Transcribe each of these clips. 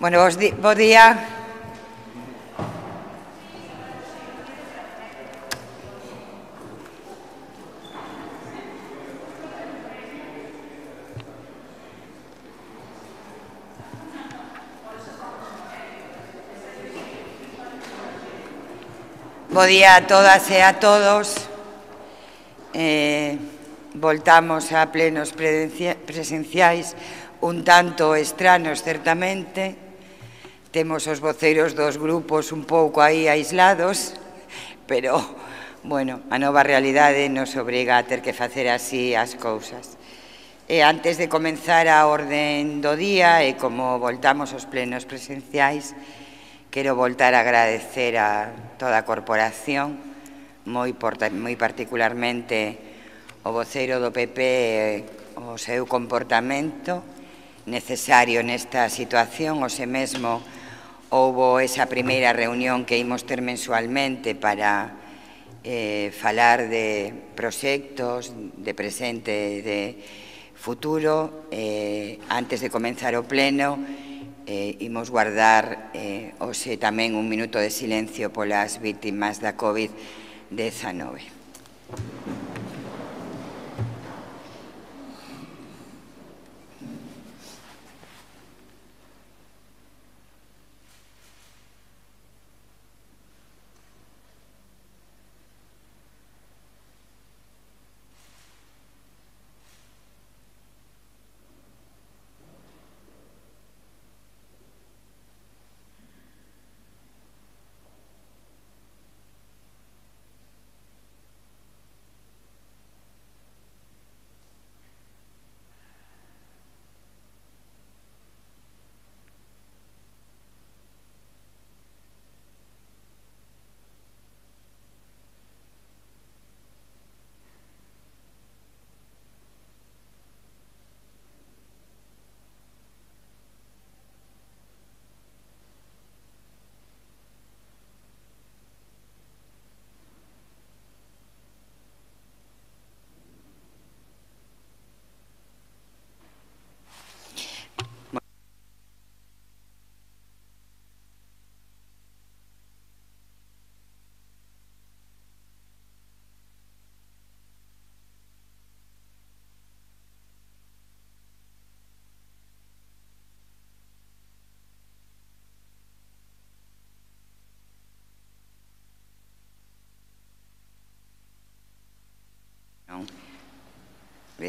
Bueno, vos, di, bo día. Bo día a todas e a todos. Eh, voltamos a plenos presenciais un tanto estranos, certamente, Temos os voceiros dos grupos un pouco aí aislados, pero, bueno, a nova realidade nos obriga a ter que facer así as cousas. E antes de comenzar a orden do día e como voltamos aos plenos presenciais, quero voltar a agradecer a toda a corporación, moi, moi particularmente o voceiro do PP o seu comportamento necesario nesta situación, o se mesmo houbo esa primeira reunión que imos ter mensualmente para eh, falar de proxectos de presente e de futuro. Eh, antes de comenzar o pleno, eh, imos guardar eh, hoxe tamén un minuto de silencio polas vítimas da COVID-19.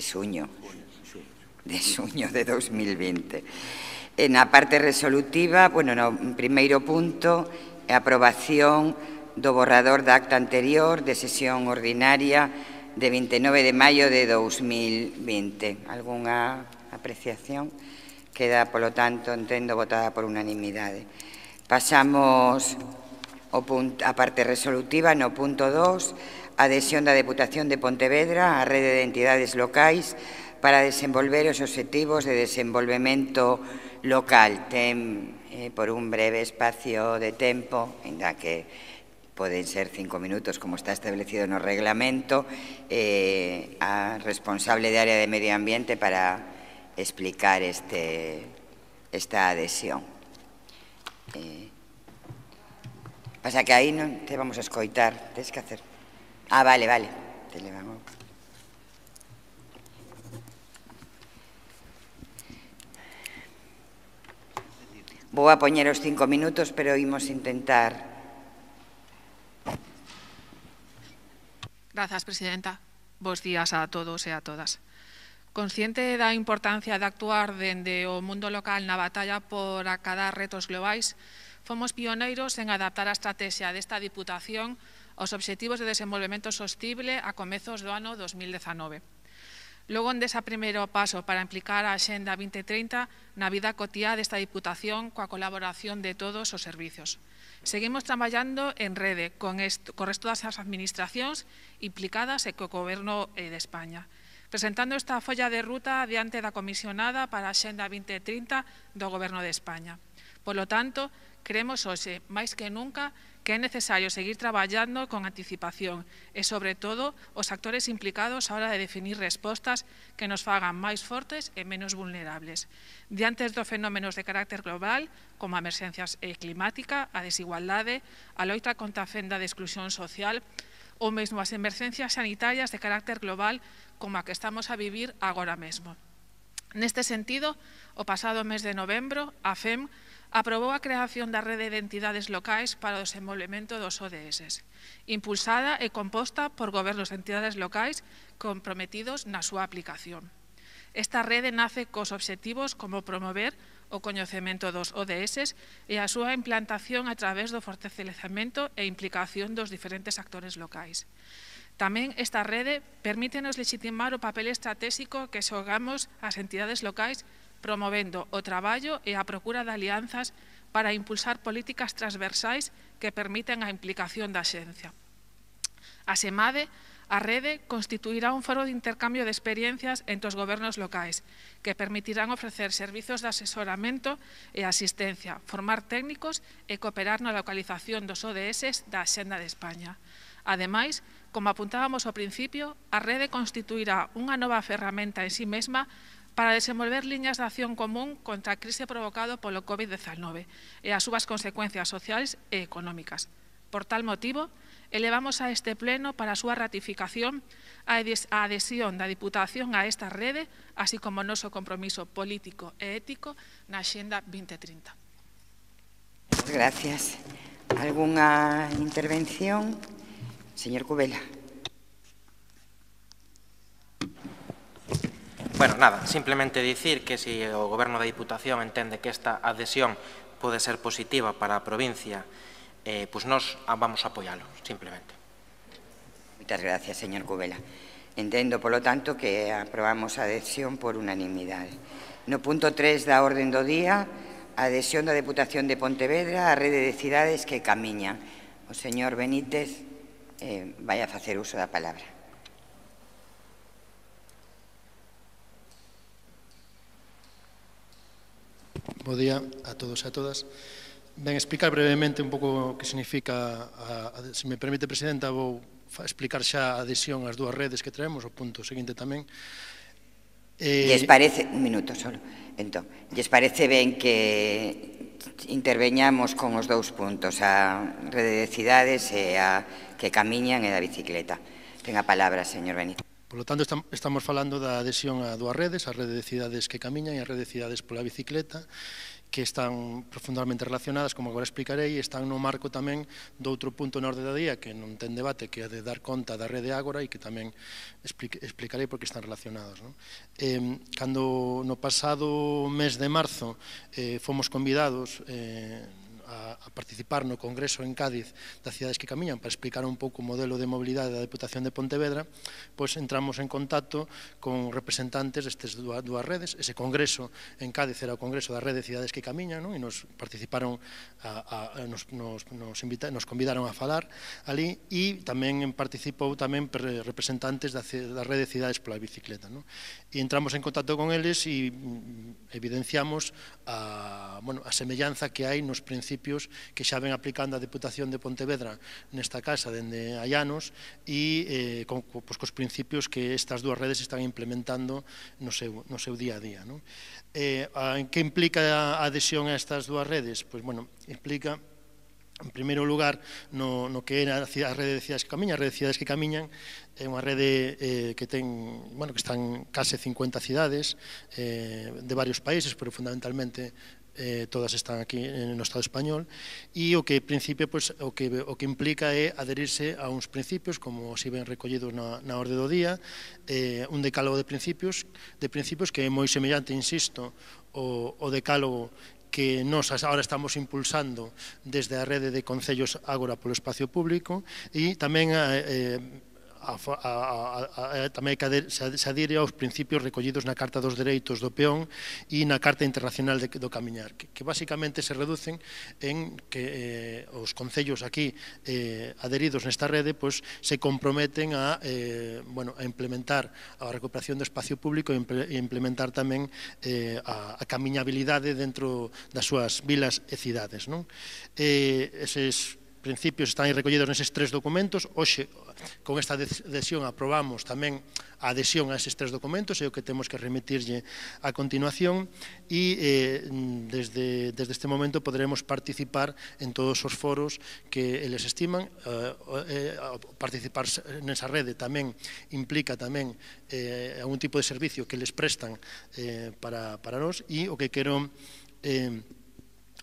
de xuño de xuño de 2020. E na parte resolutiva, bueno, no primeiro punto, a aprobación do borrador da acta anterior de sesión ordinaria de 29 de maio de 2020. Algúnha apreciación? Queda, polo tanto, entendo, votada por unanimidade. Pasamos ao punto, a parte resolutiva no punto 2, adhesión da Deputación de Pontevedra á Rede de Entidades Locais para desenvolver os objetivos de desenvolvemento local. Ten eh, por un breve espacio de tempo, ainda que poden ser cinco minutos, como está establecido no reglamento, eh, a responsable de área de medio ambiente para explicar este, esta adhesión. Eh, pasa que aí non te vamos a escoitar, tens que hacer Ah, vale, vale. Te levamos. Vou a poñer os cinco minutos, pero imos intentar... Grazas, Presidenta. Bos días a todos e a todas. Consciente da importancia de actuar dende o mundo local na batalla por acadar retos globais, fomos pioneiros en adaptar a estrategia desta Diputación aos Obxectivos de Desenvolvemento Sostible a comezos do ano 2019. Logo desa primeiro paso para implicar a Xenda 2030 na vida cotía desta Diputación coa colaboración de todos os servizos. Seguimos traballando en rede con con resto das administracións implicadas e co Goberno eh, de España presentando esta folla de ruta diante da comisionada para a Xenda 2030 do Goberno de España. Por lo tanto, creemos hoxe, máis que nunca, que é necesario seguir traballando con anticipación e, sobre todo, os actores implicados a hora de definir respostas que nos fagan máis fortes e menos vulnerables. Diante dos fenómenos de carácter global, como a emerxencia climática, a desigualdade, a loita contra a fenda de exclusión social, ou mesmo as emerxencias sanitarias de carácter global como a que estamos a vivir agora mesmo. Neste sentido, o pasado mes de novembro, a FEM aprobou a creación da rede de entidades locais para o desenvolvemento dos ODS, impulsada e composta por gobernos de entidades locais comprometidos na súa aplicación. Esta rede nace cos obxectivos como promover o coñecemento dos ODS e a súa implantación a través do fortalecemento e implicación dos diferentes actores locais. Tamén esta rede permítenos legitimar o papel estratégico que xogamos as entidades locais promovendo o traballo e a procura de alianzas para impulsar políticas transversais que permiten a implicación da xencia. A SEMADE, a rede constituirá un foro de intercambio de experiencias entre os gobernos locais, que permitirán ofrecer servizos de asesoramento e asistencia, formar técnicos e cooperar na localización dos ODS da Xenda de España. Ademais, como apuntábamos ao principio, a rede constituirá unha nova ferramenta en sí mesma para desenvolver liñas de acción común contra a crise provocado polo COVID-19 e as súas consecuencias sociais e económicas. Por tal motivo, elevamos a este pleno para a súa ratificación a adhesión da Diputación a esta rede, así como o noso compromiso político e ético na Xenda 2030. Gracias. Alguna intervención? Señor Cubela. Bueno, nada, simplemente dicir que si o Goberno da Diputación entende que esta adhesión pode ser positiva para a provincia eh, pois nós vamos a apoialo, simplemente. Moitas gracias, señor Cubela. Entendo, polo tanto, que aprobamos a adhesión por unanimidade. No punto 3 da orden do día, a adhesión da Deputación de Pontevedra á rede de cidades que camiñan. O señor Benítez eh, vai a facer uso da palabra. Bo día a todos e a todas. Ben, explicar brevemente un pouco o que significa, a, a, se me permite, Presidenta, vou explicar xa a adhesión ás dúas redes que traemos, o punto seguinte tamén. Eh... Lles parece, un minuto solo, entón, lles parece ben que interveñamos con os dous puntos, a rede de cidades e a que camiñan e da bicicleta. Ten a palabra, señor Benito. Por lo tanto, estamos falando da adhesión a dúas redes, a rede de cidades que camiñan e a rede de cidades pola bicicleta, que están profundamente relacionadas, como agora explicarei, e están no marco tamén do outro punto na orde da día, que non ten debate, que é de dar conta da rede Ágora e que tamén explicarei porque están relacionados. Non? Eh, cando no pasado mes de marzo eh, fomos convidados eh, a, a participar no Congreso en Cádiz das Cidades que Camiñan para explicar un pouco o modelo de mobilidade da Deputación de Pontevedra, pois entramos en contacto con representantes destes dúas, dúas redes. Ese Congreso en Cádiz era o Congreso da Rede de Cidades que Camiñan non? e nos participaron, a, a, a, nos, nos, nos, invita, nos convidaron a falar ali e tamén participou tamén representantes da, da Rede de Cidades pola Bicicleta. Non? E entramos en contacto con eles e mm, evidenciamos a bueno, a semellanza que hai nos principios que xa ven aplicando a Deputación de Pontevedra nesta casa dende hai anos e eh, con, pues, cos principios que estas dúas redes están implementando no seu, no seu día a día. Non? Eh, a, que implica a adhesión a estas dúas redes? Pois, bueno, implica en primeiro lugar no, no que era a rede de cidades que camiñan, a rede de cidades que camiñan é unha rede eh, que ten, bueno, que están case 50 cidades eh, de varios países, pero fundamentalmente eh, todas están aquí no Estado español, e o que principio pois, pues, o, que, o que implica é aderirse a uns principios, como se ven recollidos na, na orde do día, eh, un decálogo de principios, de principios que é moi semellante, insisto, o, o decálogo que nós ahora estamos impulsando desde a rede de Concellos agora polo Espacio Público e tamén eh, eh a, a, a, a, tamén se adire aos principios recollidos na Carta dos Dereitos do Peón e na Carta Internacional de, do Camiñar, que, que basicamente se reducen en que eh, os concellos aquí eh, adheridos nesta rede pois, se comprometen a, eh, bueno, a implementar a recuperación do espacio público e implementar tamén eh, a, a camiñabilidade dentro das súas vilas e cidades. Non? Eh, eses principios están recollidos neses tres documentos. Hoxe, con esta adhesión, aprobamos tamén a adhesión a eses tres documentos, é o que temos que remitirlle a continuación, e eh, desde, desde este momento poderemos participar en todos os foros que eles estiman. Eh, eh, participar nesa rede tamén implica tamén eh, algún tipo de servicio que les prestan eh, para, para nós, e o que quero... Eh,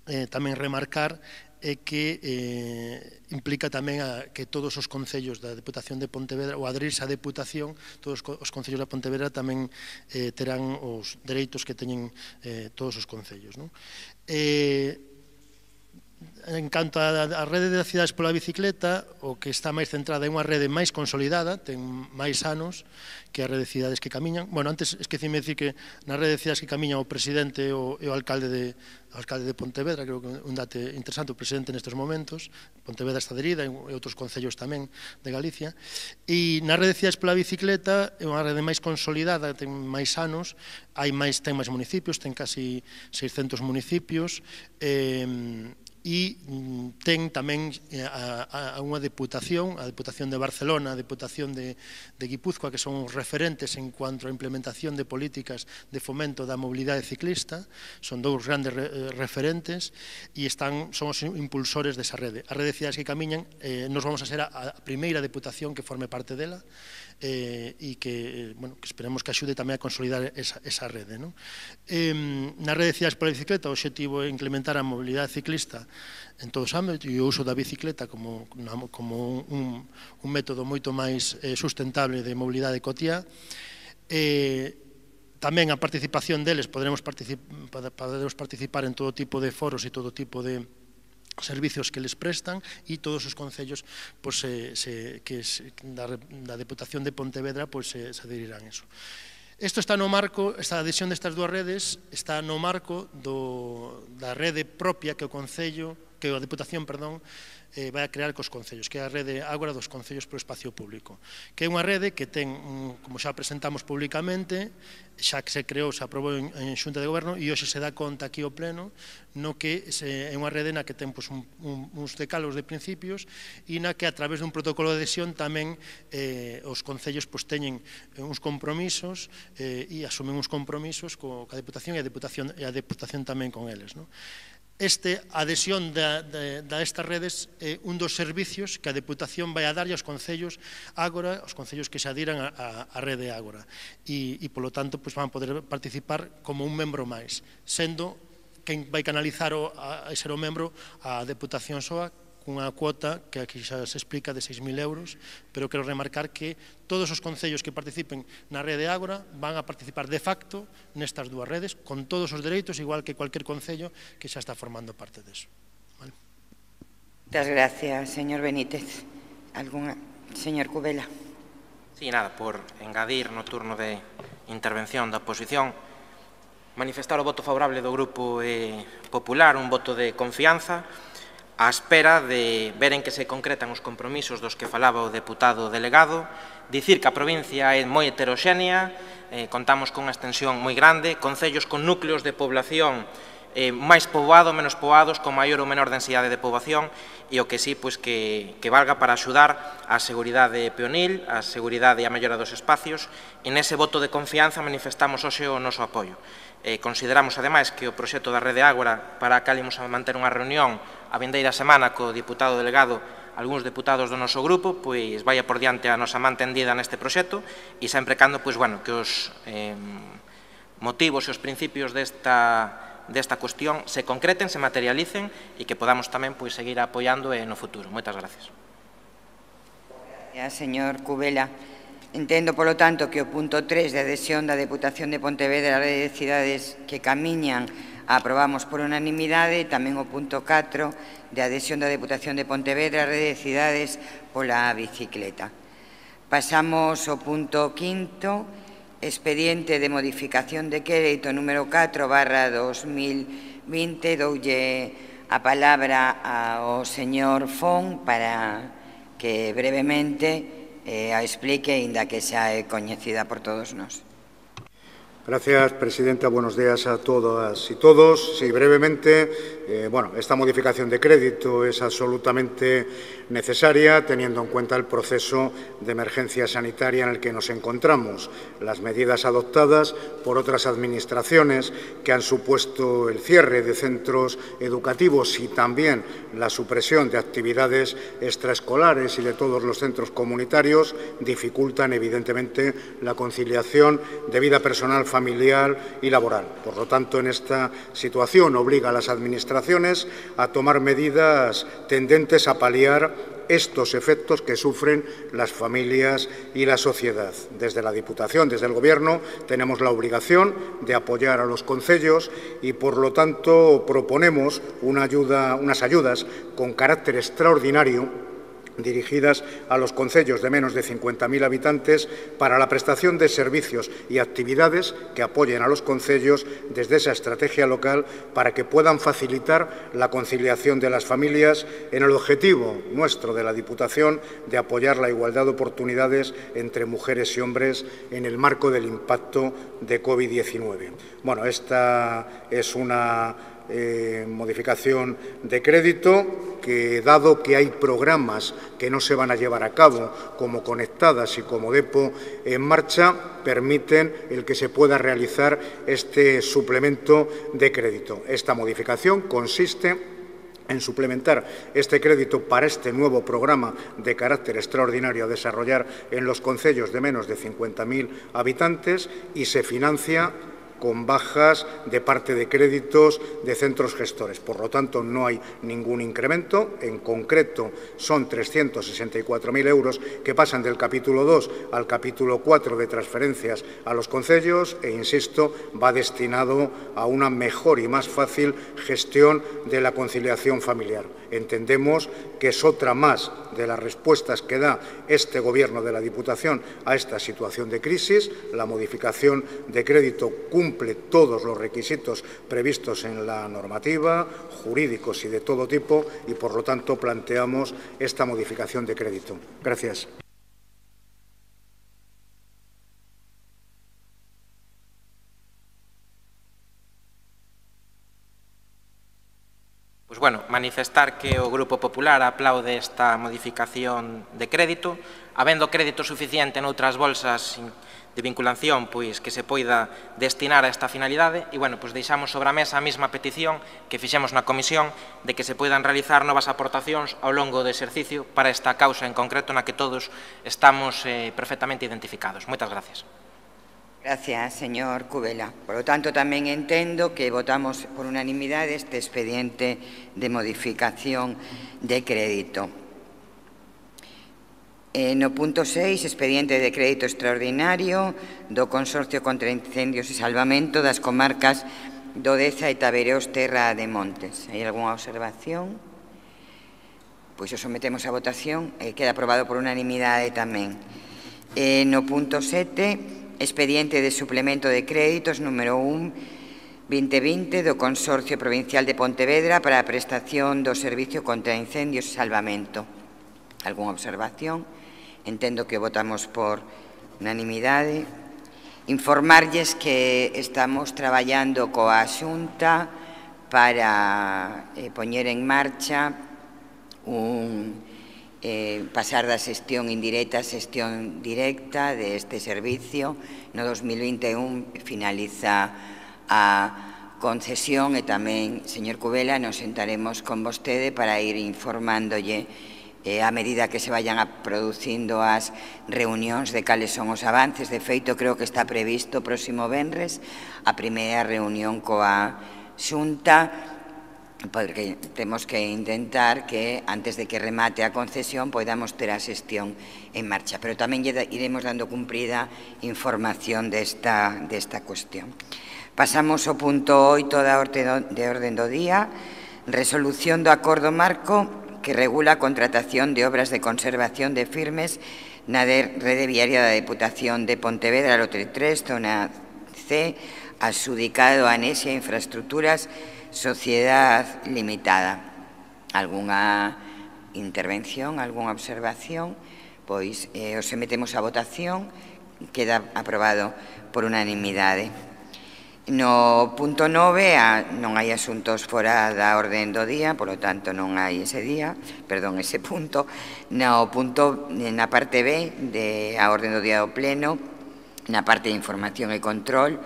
eh, tamén remarcar e que eh, implica tamén a, que todos os concellos da Deputación de Pontevedra, ou adrirse á Deputación, todos os concellos da Pontevedra tamén eh, terán os dereitos que teñen eh, todos os concellos. Non? Eh, En canto á rede de cidades pola bicicleta, o que está máis centrada é unha rede máis consolidada, ten máis anos que a rede de cidades que camiñan. Bueno, antes esquecime dicir que na rede de cidades que camiñan o presidente e o, e o alcalde de o alcalde de Pontevedra, creo que un date interesante o presidente nestes momentos, Pontevedra está aderida e outros concellos tamén de Galicia, e na rede de cidades pola bicicleta é unha rede máis consolidada, ten máis anos, hai máis ten máis municipios, ten casi 600 municipios, eh, e mm, ten tamén eh, a, a unha deputación, a Deputación de Barcelona, a Deputación de, de Guipúzcoa, que son os referentes en cuanto a implementación de políticas de fomento da mobilidade ciclista, son dous grandes eh, referentes e están, son os impulsores desa rede. A rede de cidades que camiñan, eh, nos vamos a ser a, a primeira deputación que forme parte dela, eh, e que, eh, bueno, que esperemos que axude tamén a consolidar esa, esa rede. Non? Eh, na rede de cidades pola bicicleta, o objetivo é implementar a mobilidade ciclista en todos os ámbitos e o uso da bicicleta como, como un, un método moito máis eh, sustentable de mobilidade cotía, eh, tamén a participación deles, poderemos, particip, poderemos participar en todo tipo de foros e todo tipo de servicios que les prestan e todos os concellos pois, se, se, que se, da, da Deputación de Pontevedra pois, se, se adherirán a eso. Isto está no marco, esta adhesión destas dúas redes está no marco do, da rede propia que o Concello, que a Deputación, perdón, eh, vai a crear cos concellos, que é a rede Ágora dos Concellos para o Espacio Público, que é unha rede que ten, mm, como xa presentamos públicamente, xa que se creou, se aprobou en, en Xunta de Goberno, e hoxe se dá conta aquí o Pleno, no que se, é unha rede na que ten pois, un, un, uns decalos de principios e na que a través dun protocolo de adhesión tamén eh, os concellos pois, teñen eh, uns compromisos eh, e asumen uns compromisos co, ca Deputación e a Deputación, e a Deputación tamén con eles. Non? Este, adhesión da, da, da estas redes é un dos servicios que a Deputación vai a dar aos concellos agora, aos concellos que se adiran a, a, a rede Ágora. E, e polo tanto, pois, van poder participar como un membro máis, sendo quen vai canalizar o, a, a ser o membro a Deputación SOA cunha cuota que aquí xa se explica de 6.000 euros, pero quero remarcar que todos os concellos que participen na rede Ágora van a participar de facto nestas dúas redes, con todos os dereitos, igual que cualquier concello que xa está formando parte deso. Vale? Muchas gracias, señor Benítez. ¿Alguna? Señor Cubela. Sí, nada, por engadir no turno de intervención da oposición, manifestar o voto favorable do Grupo eh, Popular, un voto de confianza, á espera de ver en que se concretan os compromisos dos que falaba o deputado delegado, dicir que a provincia é moi heteroxénea, eh, contamos con unha extensión moi grande, concellos con núcleos de población eh, máis poboado, menos poboados, con maior ou menor densidade de poboación, e o que sí, pois, que, valga para axudar a seguridade peonil, a seguridade e a mellora dos espacios, e nese voto de confianza manifestamos hoxe o noso apoio. Eh, consideramos, ademais, que o proxecto da Rede Ágora, para a cal a manter unha reunión a vindeira semana co diputado delegado algúns deputados do noso grupo, pois vaya por diante a nosa man tendida neste proxecto e sempre cando, pois, bueno, que os eh, motivos e os principios desta, desta cuestión se concreten, se materialicen e que podamos tamén seguir apoiando no futuro. Moitas gracias. Gracias, señor Cubela. Entendo, polo tanto, que o punto 3 de adhesión da Deputación de Pontevedra de cidades que camiñan aprobamos por unanimidade tamén o punto 4 de adhesión da Deputación de Pontevedra a rede de cidades pola bicicleta. Pasamos ao punto 5 expediente de modificación de quereito número 4 barra 2020 doulle a palabra ao señor Fon para que brevemente eh, a explique, inda que xa é eh, coñecida por todos nós. Gracias, Presidenta. Buenos días a todas y todos. Sí, brevemente, eh, bueno, esta modificación de crédito es absolutamente necesaria teniendo en cuenta el proceso de emergencia sanitaria en el que nos encontramos, las medidas adoptadas por otras administraciones que han supuesto el cierre de centros educativos y también la supresión de actividades extraescolares y de todos los centros comunitarios dificultan evidentemente la conciliación de vida personal, familiar y laboral. Por lo tanto, en esta situación obliga a las administraciones a tomar medidas tendentes a paliar estos efectos que sufren las familias y la sociedad. Desde la Diputación, desde el Gobierno, tenemos la obligación de apoyar a los concellos y, por lo tanto, proponemos unas ayudas con carácter extraordinario dirigidas a los concellos de menos de 50.000 habitantes para la prestación de servicios y actividades que apoyen a los concellos desde esa estrategia local para que puedan facilitar la conciliación de las familias en el objetivo nuestro de la Diputación de apoyar la igualdad de oportunidades entre mujeres y hombres en el marco del impacto de COVID-19. Bueno, esta es una eh, modificación de crédito que, dado que hay programas que no se van a llevar a cabo, como Conectadas y como Depo, en marcha, permiten el que se pueda realizar este suplemento de crédito. Esta modificación consiste en suplementar este crédito para este nuevo programa de carácter extraordinario a desarrollar en los concellos de menos de 50.000 habitantes y se financia con bajas de parte de créditos de centros gestores. Por lo tanto, no hay ningún incremento. En concreto, son 364.000 euros que pasan del capítulo 2 al capítulo 4 de transferencias a los concellos e, insisto, va destinado a una mejor y más fácil gestión de la conciliación familiar. Entendemos que es otra más de las respuestas que da este Gobierno de la Diputación a esta situación de crisis. La modificación de crédito cumple todos los requisitos previstos en la normativa, jurídicos y de todo tipo, y por lo tanto planteamos esta modificación de crédito. Gracias. Pois, bueno, manifestar que o Grupo Popular aplaude esta modificación de crédito, habendo crédito suficiente noutras bolsas de vinculación pois que se poida destinar a esta finalidade e bueno, pois deixamos sobre a mesa a mesma petición que fixemos na comisión de que se poidan realizar novas aportacións ao longo do exercicio para esta causa en concreto na que todos estamos eh, perfectamente identificados. Moitas gracias. Gracias, señor Cubela. Por lo tanto, tamén entendo que votamos por unanimidade este expediente de modificación de crédito. Eh, no punto 6, expediente de crédito extraordinario do Consorcio contra Incendios e Salvamento das comarcas do Deza e Tabereos Terra de Montes. Hai algunha observación? Pois o sometemos a votación e queda aprobado por unanimidade tamén. Eh, no punto 7, Expediente de suplemento de créditos número 1 2020 do Consorcio Provincial de Pontevedra para prestación do Servicio contra Incendios e Salvamento. Algúnha observación? Entendo que votamos por unanimidade. Informarlles que estamos traballando coa Xunta para eh, poñer en marcha un eh, pasar da xestión indirecta a xestión directa deste de servicio. No 2021 finaliza a concesión e tamén, señor Cubela, nos sentaremos con vostede para ir informándolle eh, a medida que se vayan a producindo as reunións de cales son os avances. De feito, creo que está previsto o próximo venres a primeira reunión coa Xunta porque temos que intentar que antes de que remate a concesión podamos ter a en marcha, pero tamén iremos dando cumprida información desta, desta cuestión. Pasamos ao punto 8 da orde de orden do día, resolución do acordo marco que regula contratación de obras de conservación de firmes na rede viaria da Deputación de Pontevedra, lote 3, zona C, asudicado a Anesia Infraestructuras sociedade limitada. Alguna intervención, algunha observación, pois eh, os metemos a votación, queda aprobado por unanimidade. No punto 9 a, non hai asuntos fora da orden do día, polo tanto non hai ese día, perdón, ese punto. No punto eh, na parte B de a orden do día do pleno, na parte de información e control,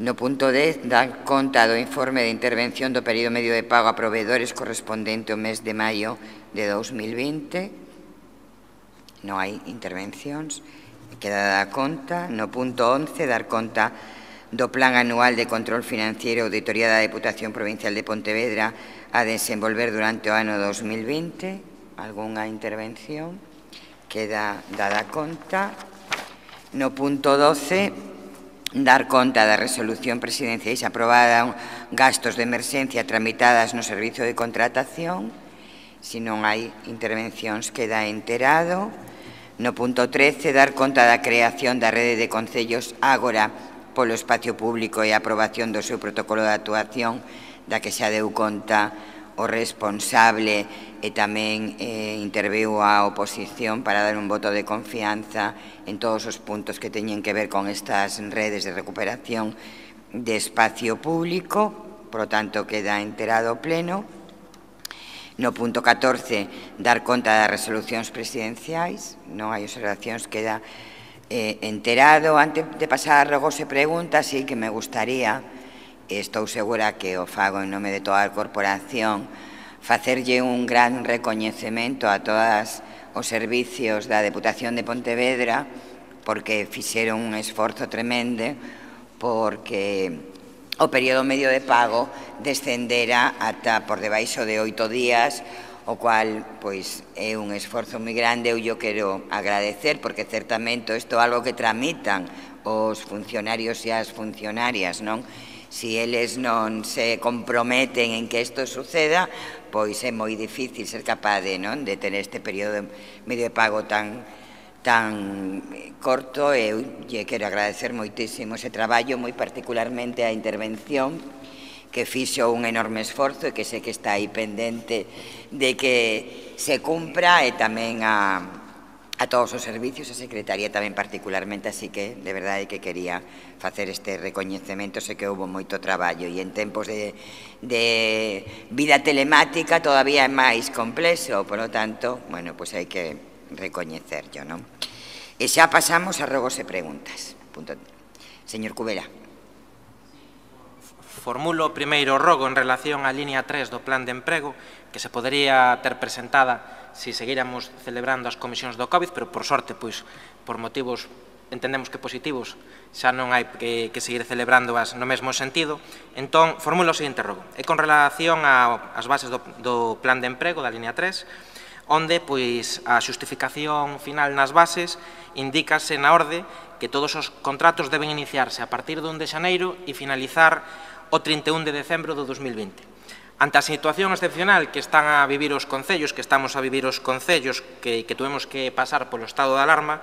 No punto 10 dan conta do informe de intervención do período medio de pago a proveedores correspondente ao mes de maio de 2020. Non hai intervencións. Queda dada conta. No punto 11 dar conta do Plan Anual de Control Financiero Auditoría da Deputación Provincial de Pontevedra a desenvolver durante o ano 2020. Algúnha intervención. Queda dada conta. No punto 12 dar conta da resolución presidenciais aprobada gastos de emerxencia tramitadas no servizo de contratación. Se non hai intervencións, queda enterado. No punto 13, dar conta da creación da rede de concellos Ágora polo espacio público e aprobación do seu protocolo de actuación da que xa deu conta o responsable e tamén eh, interveu a oposición para dar un voto de confianza en todos os puntos que teñen que ver con estas redes de recuperación de espacio público, por tanto queda enterado o pleno. No punto 14, dar conta das resolucións presidenciais, non hai observacións, queda eh, enterado. Antes de pasar a rogos e preguntas, sí que me gustaría estou segura que o fago en nome de toda a corporación, facerlle un gran recoñecemento a todas os servicios da Deputación de Pontevedra porque fixeron un esforzo tremendo porque o período medio de pago descendera ata por debaixo de oito días, o cual pois é un esforzo moi grande, eu yo quero agradecer, porque certamente isto é algo que tramitan os funcionarios e as funcionarias, non? Si eles non se comprometen en que isto suceda, pois é moi difícil ser capaz de, non, de ter este período medio de pago tan tan eh, corto. E eu lle quero agradecer moitísimo ese traballo, moi particularmente a intervención que fixo un enorme esforzo e que sei que está aí pendente de que se cumpra e tamén a a todos os servicios, a Secretaría tamén particularmente, así que de verdade que quería facer este recoñecemento, sei que houve moito traballo e en tempos de, de vida telemática todavía é máis complexo, por lo tanto, bueno, pois pues hai que recoñecerlo, non? E xa pasamos a rogos e preguntas. Punto. Señor Cubela. Formulo o primeiro rogo en relación á línea 3 do plan de emprego que se podería ter presentada se seguíramos celebrando as comisións do COVID, pero por sorte, pois, por motivos entendemos que positivos, xa non hai que, que seguir celebrando as no mesmo sentido. Entón, formulo o seguinte rogo. Con relación ás bases do, do plan de emprego da línea 3, onde pois, a xustificación final nas bases indícase na orde que todos os contratos deben iniciarse a partir do 1 de xaneiro e finalizar o 31 de decembro do 2020. Ante a situación excepcional que están a vivir os concellos, que estamos a vivir os concellos, que, que que pasar polo estado de alarma,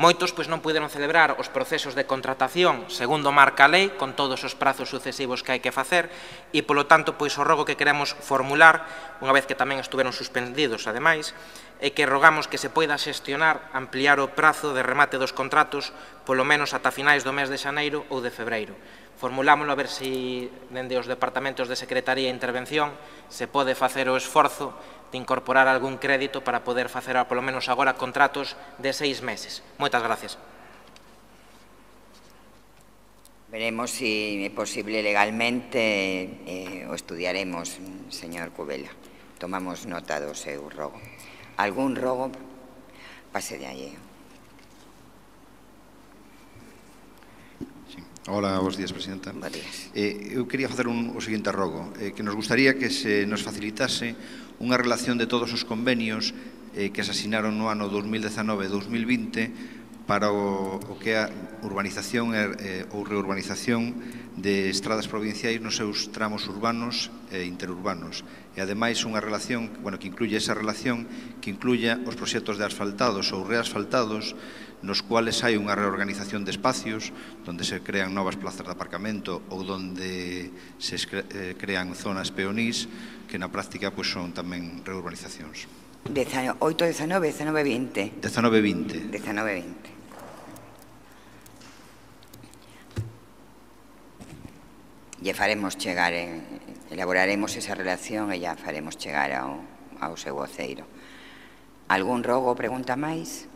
Moitos pois, non puderon celebrar os procesos de contratación segundo marca a lei, con todos os prazos sucesivos que hai que facer, e, polo tanto, pois, o rogo que queremos formular, unha vez que tamén estuveron suspendidos, ademais, é que rogamos que se poida xestionar ampliar o prazo de remate dos contratos polo menos ata finais do mes de xaneiro ou de febreiro formulámoslo a ver se dende os departamentos de Secretaría e Intervención se pode facer o esforzo de incorporar algún crédito para poder facer, polo menos agora, contratos de seis meses. Moitas gracias. Veremos si é posible legalmente, eh, o estudiaremos, señor Cubela. Tomamos nota do seu rogo. Algún rogo? Pase de aí. Hola, bons días, Presidenta. Bons días. Eh, eu quería facer un, o seguinte rogo, eh, que nos gustaría que se nos facilitase unha relación de todos os convenios eh, que se asinaron no ano 2019 e 2020 para o, o que é a urbanización e, eh, ou reurbanización de estradas provinciais nos seus tramos urbanos e interurbanos. E ademais unha relación, bueno, que incluye esa relación que incluya os proxectos de asfaltados ou reasfaltados nos cuales hai unha reorganización de espacios donde se crean novas plazas de aparcamento ou donde se eh, crean zonas peonís que na práctica pois, son tamén reurbanizacións. 18, 19, 19, 20. 19, 20. 19, lle faremos chegar, elaboraremos esa relación e ya faremos chegar ao, ao seu voceiro. Algún rogo pregunta máis?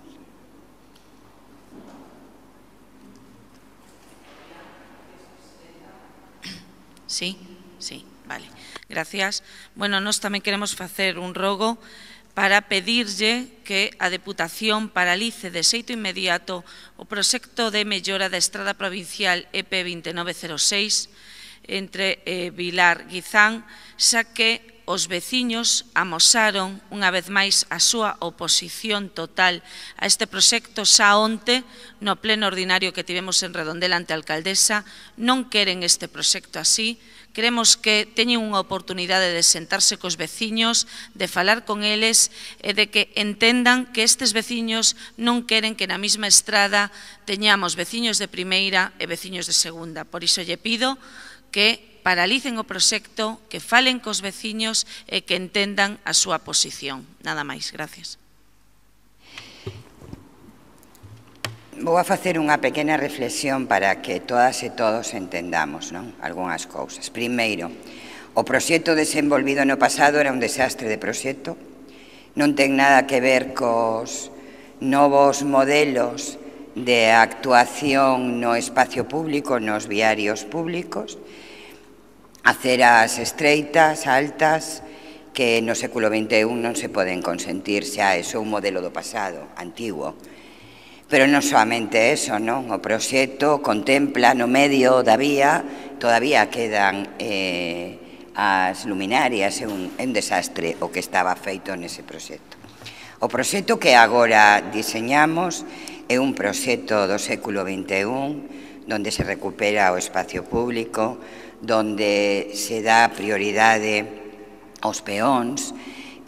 Sí, sí, vale. Gracias. Bueno, nós tamén queremos facer un rogo para pedirlle que a Deputación paralice de xeito inmediato o proxecto de mellora da Estrada Provincial EP 2906 entre eh, Vilar Guizán, xa que os veciños amosaron unha vez máis a súa oposición total a este proxecto xa onte no pleno ordinario que tivemos en Redondela ante a alcaldesa non queren este proxecto así Creemos que teñen unha oportunidade de sentarse cos veciños, de falar con eles e de que entendan que estes veciños non queren que na mesma estrada teñamos veciños de primeira e veciños de segunda. Por iso lle pido que paralicen o proxecto, que falen cos veciños e que entendan a súa posición. Nada máis, gracias. Vou a facer unha pequena reflexión para que todas e todos entendamos non? algunhas cousas. Primeiro, o proxecto desenvolvido no pasado era un desastre de proxecto, non ten nada que ver cos novos modelos de actuación no espacio público, nos viarios públicos, aceras estreitas, altas, que no século XXI non se poden consentir, xa eso un modelo do pasado, antigo. Pero non soamente eso, non? O proxecto contempla no medio da vía, todavía quedan eh, as luminarias, é un, é un desastre o que estaba feito nese proxecto. O proxecto que agora diseñamos é un proxecto do século XXI, donde se recupera o espacio público, donde se dá prioridade aos peóns,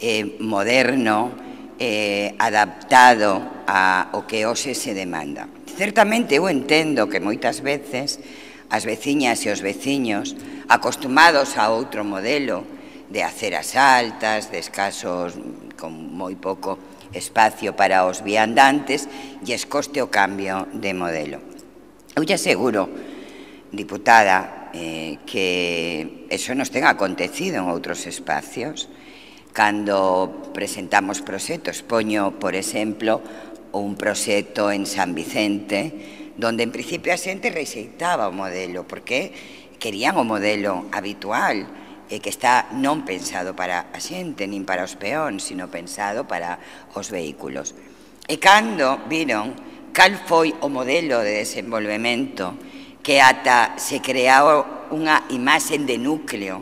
eh, moderno, eh, adaptado a o que hoxe se demanda. Certamente eu entendo que moitas veces as veciñas e os veciños acostumados a outro modelo de aceras altas, de escasos con moi pouco espacio para os viandantes e escoste o cambio de modelo. Lle aseguro, diputada, eh, que eso nos ten acontecido en outros espacios, cando presentamos proxectos. Poño, por exemplo, un proxecto en San Vicente, donde en principio a xente rexeitaba o modelo, porque querían o modelo habitual, e que está non pensado para a xente, nin para os peóns, sino pensado para os vehículos. E cando viron cal foi o modelo de desenvolvemento que ata se creou unha imaxe de núcleo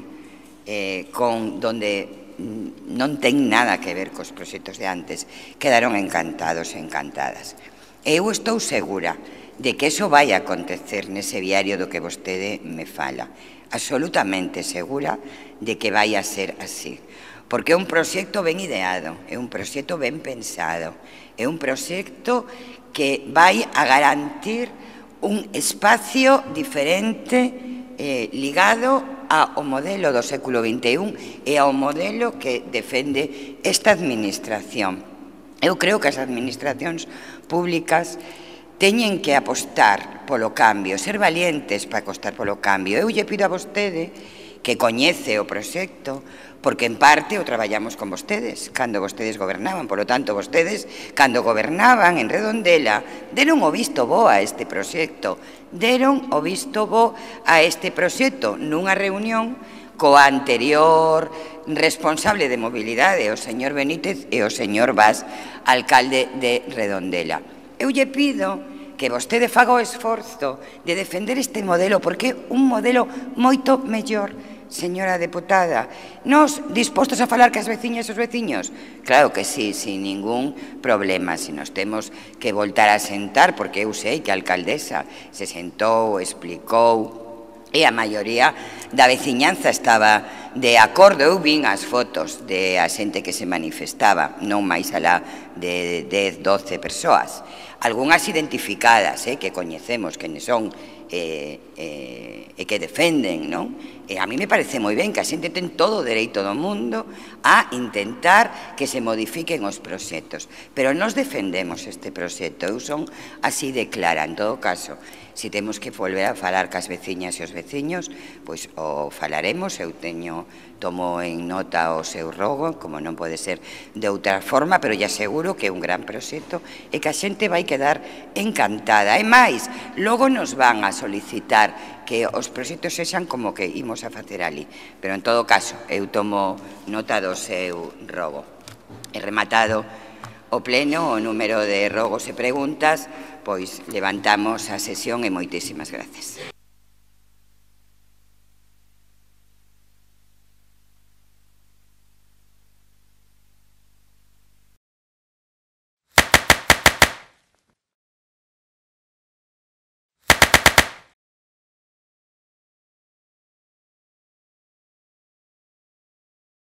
eh, con donde non ten nada que ver cos proxectos de antes, quedaron encantados e encantadas. Eu estou segura de que eso vai acontecer nese viario do que vostede me fala. Absolutamente segura de que vai a ser así. Porque é un proxecto ben ideado, é un proxecto ben pensado, é un proxecto que vai a garantir un espacio diferente eh, ligado ao modelo do século XXI e ao modelo que defende esta administración. Eu creo que as administracións públicas teñen que apostar polo cambio, ser valientes para apostar polo cambio. Eu lle pido a vostede que coñece o proxecto, porque en parte o traballamos con vostedes, cando vostedes gobernaban, polo tanto, vostedes, cando gobernaban en Redondela, deron o visto bo a este proxecto, deron o visto bo a este proxecto nunha reunión coa anterior responsable de mobilidade, o señor Benítez e o señor Vaz, alcalde de Redondela. Eu lle pido que vostede faga o esforzo de defender este modelo, porque é un modelo moito mellor señora deputada, nos dispostos a falar que as veciñas e os veciños? Claro que sí, sin ningún problema, se si nos temos que voltar a sentar, porque eu sei que a alcaldesa se sentou, explicou, e a maioría da veciñanza estaba de acordo. Eu vin as fotos de a xente que se manifestaba, non máis alá de 10, 12 persoas. algunhas identificadas, eh, que coñecemos, que son eh, eh, e que defenden, non? E a mí me parece moi ben que a xente ten todo o dereito do mundo a intentar que se modifiquen os proxectos. Pero nos defendemos este proxecto, eu son así de clara, en todo caso. Se temos que volver a falar cas veciñas e os veciños, pois o falaremos, eu teño tomo en nota o seu rogo, como non pode ser de outra forma, pero ya seguro que é un gran proxecto e que a xente vai quedar encantada. E máis, logo nos van a solicitar que os proxectos sexan como que imos a facer ali. Pero, en todo caso, eu tomo nota do seu rogo. E rematado o pleno, o número de rogos e preguntas, pois levantamos a sesión e moitísimas gracias.